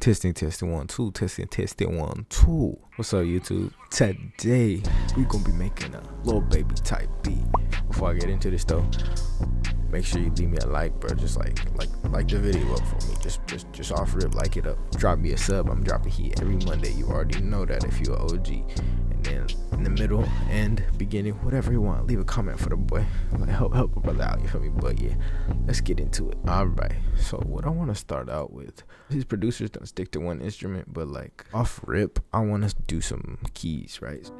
Testing, testing, one, two, testing, testing, one, two. What's up, YouTube? Today, we gonna be making a Lil Baby type beat. Before I get into this though, make sure you leave me a like, bro. Just like, like, like the video up for me. Just, just, just offer it, like it up. Drop me a sub. I'm dropping heat every Monday. You already know that if you're OG. And then in the middle, end, beginning, whatever you want, leave a comment for the boy. Like, help, help a brother out. You feel me? But yeah, let's get into it. All right. So what I want to start out with, these producers don't stick to one instrument, but like off rip, I want to do some keys, right?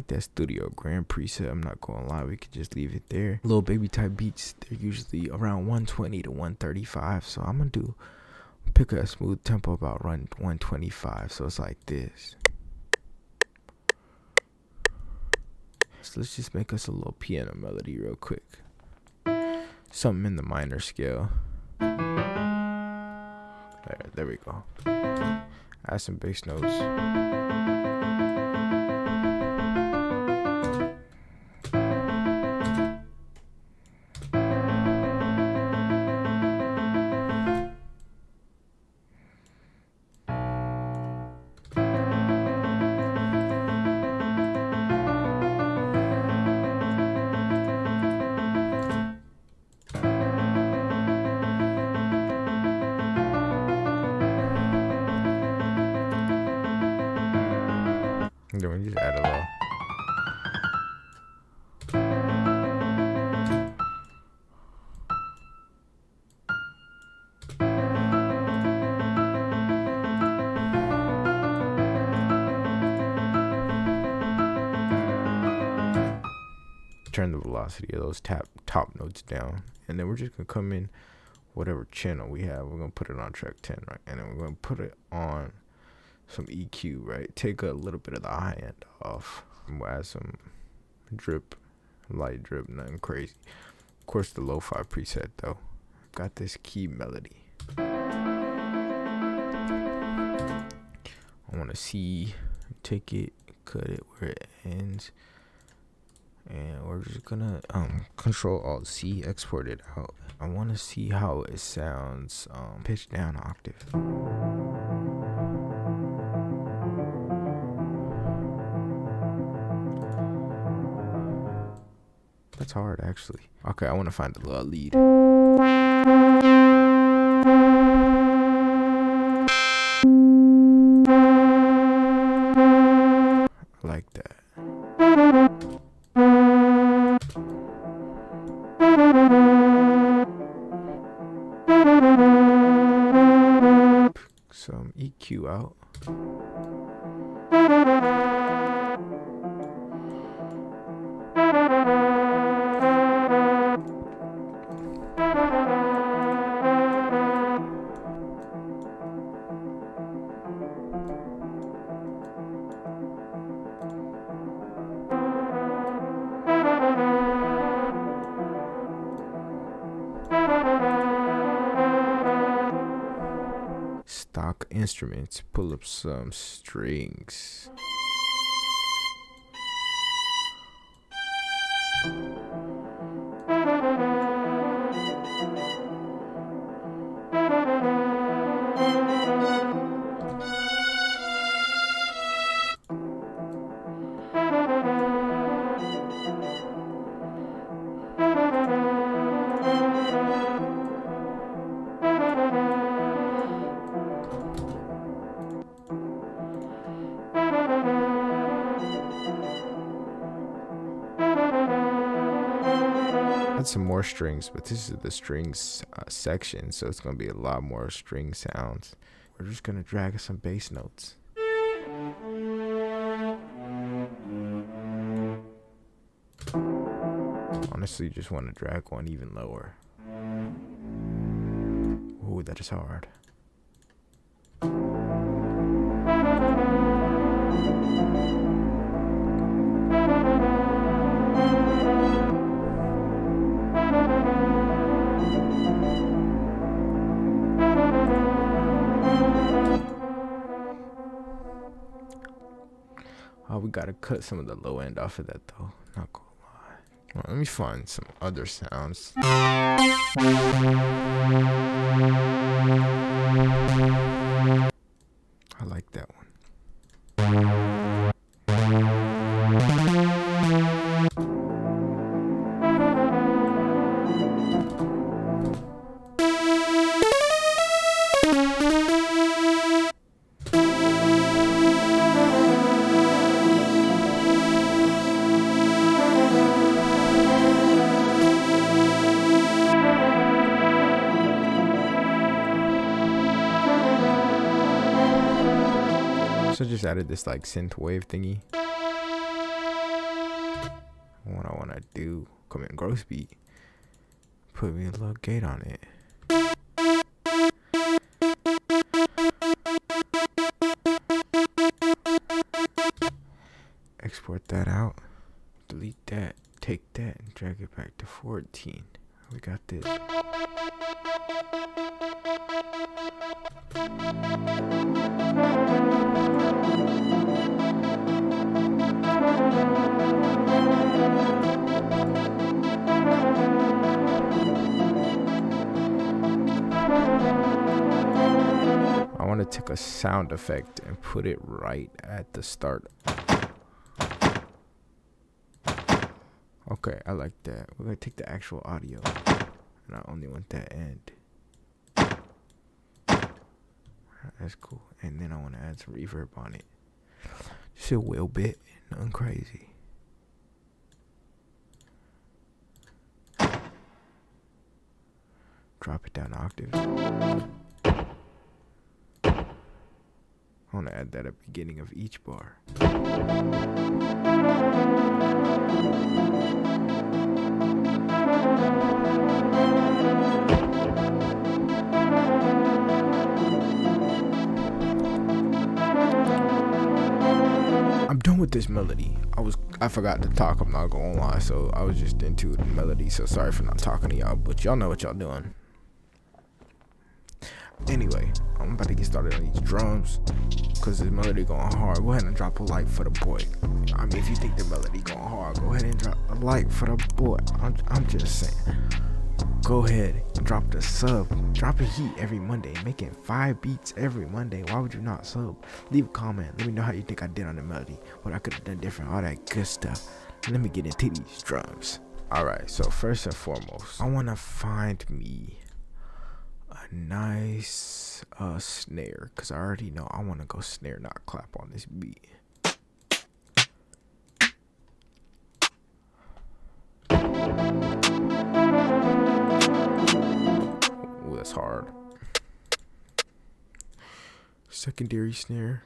Like that Studio Grand preset. I'm not gonna lie, we could just leave it there. Lil Baby type beats, they're usually around 120 to 135. So I'm gonna do pick a smooth tempo about run 125. So it's like this. So let's just make us a little piano melody real quick. Something in the minor scale. There, there we go. Add some bass notes. Turn the velocity of those tap top notes down, and then we're just gonna come in whatever channel we have. We're gonna put it on track ten, right? And then we're gonna put it on some EQ, right? Take a little bit of the high end off. We'll add some drip, light drip, nothing crazy. Of course, the lo-fi preset though. Got this key melody. I want to see, take it, cut it where it ends, and we're just gonna um control alt C, export it out. I want to see how it sounds, um, pitch down octave. That's hard, actually. Okay, I want to find little lead. Like that. Some EQ out. Instruments, pull up some strings. Add some more strings, but this is the strings uh, section, so it's gonna be a lot more string sounds. We're just gonna drag some bass notes. Honestly, just want to drag one even lower. Ooh, that is hard. Oh, we gotta cut some of the low end off of that though. Not gonna lie. Well, let me find some other sounds. I like that one. I just added this like synth wave thingy. What I wanna do, come in gross beat, put me a little gate on it. Export that out, delete that, take that and drag it back to 14. We got this. I want to take a sound effect and put it right at the start. Okay, I like that. We're gonna take the actual audio, and I only want that end. That's cool. And then I want to add some reverb on it. Just a little bit, nothing crazy. Drop it down octave. I want to add that at the beginning of each bar. I'm done with this melody. I was I forgot to talk, I'm not gonna lie, so I was just into the melody, so sorry for not talking to y'all, but y'all know what y'all doing. Anyway, I'm about to get started on these drums. Cause this melody going hard. Go ahead and drop a like for the boy. I mean if you think the melody going hard, go ahead and drop a like for the boy. I'm, I'm just saying. Go ahead and drop the sub. Drop a heat every Monday. Making five beats every Monday. Why would you not sub? Leave a comment. Let me know how you think I did on the melody. What I could have done different. All that good stuff. Let me get into these drums. Alright, so first and foremost, I wanna find me a nice uh, snare because I already know I want to go snare, not clap on this beat. Secondary snare.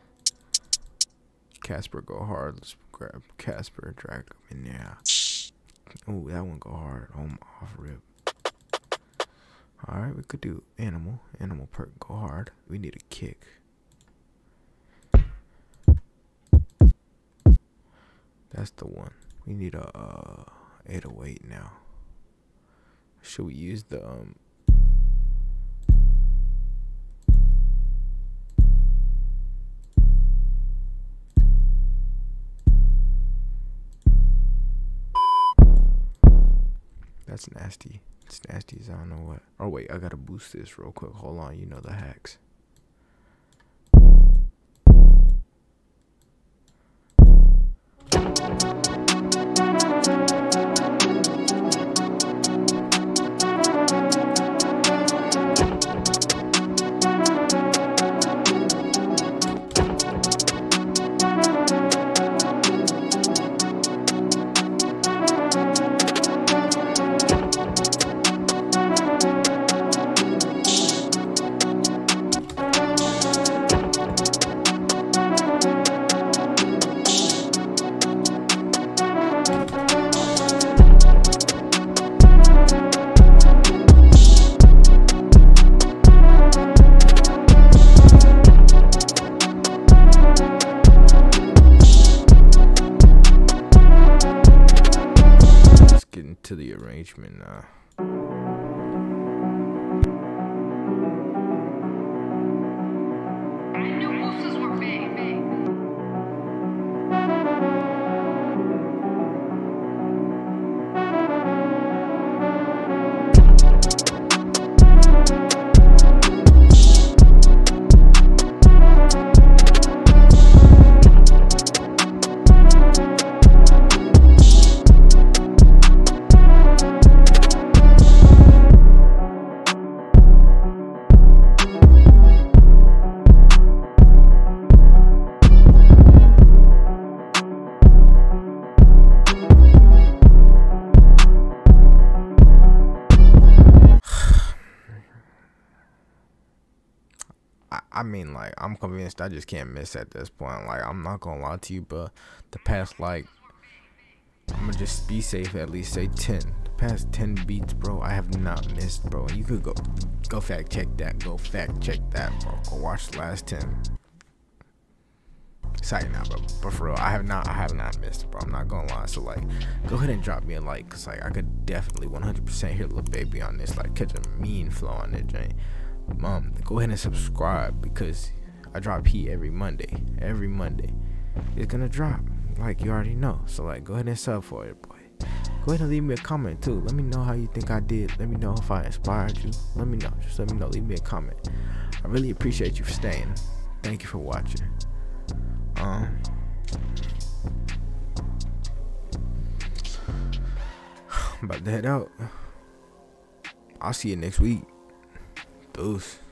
Casper go hard. Let's grab Casper, and drag him in there. Oh, that one go hard. On off rip. Alright, we could do animal. Animal perk go hard. We need a kick. That's the one. We need a uh, 808 now. Should we use the um That's nasty. It's nasty as I don't know what. Oh wait, I gotta boost this real quick. Hold on, you know the hacks. Arrangement. Mean, like, I'm convinced I just can't miss at this point. Like, I'm not gonna lie to you, but the past, like, I'm gonna just be safe. At least say ten. The past ten beats, bro. I have not missed, bro. You could go, go fact check that. Go fact check that, bro. Go watch the last ten. Sorry now, bro. But for real, I have not, I have not missed, bro. I'm not gonna lie. So like, go ahead and drop me a like, cause like I could definitely 100% hear Lil Baby on this. Like, catch a mean flow on it, Jane. Mom, go ahead and subscribe because I drop heat every Monday. Every Monday, it's gonna drop. Like you already know. So like, go ahead and sub for it, boy. Go ahead and leave me a comment too. Let me know how you think I did. Let me know if I inspired you. Let me know. Just let me know. Leave me a comment. I really appreciate you for staying. Thank you for watching. Um. I'm about to head out. I'll see you next week. Deuce.